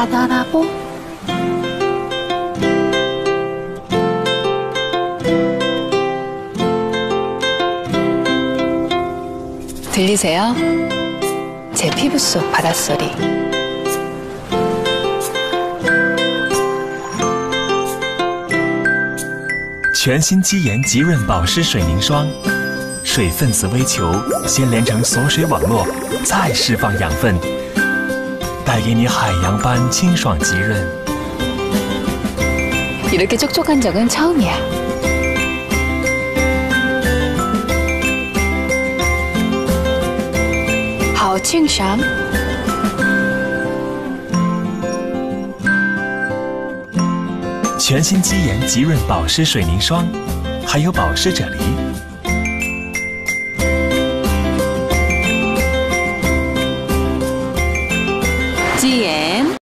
하나라고? 들리세요? 제 피부 속 바닷소리. 全新肌颜极润保湿水凝霜，水分子微球先连成锁水网络，再释放养分， 带给你海洋般清爽极润。 이렇게 촉촉한 적은 처음이야. 하오 칭샴. 全新肌颜极润保湿水凝霜，还有保湿啫喱。 肌颜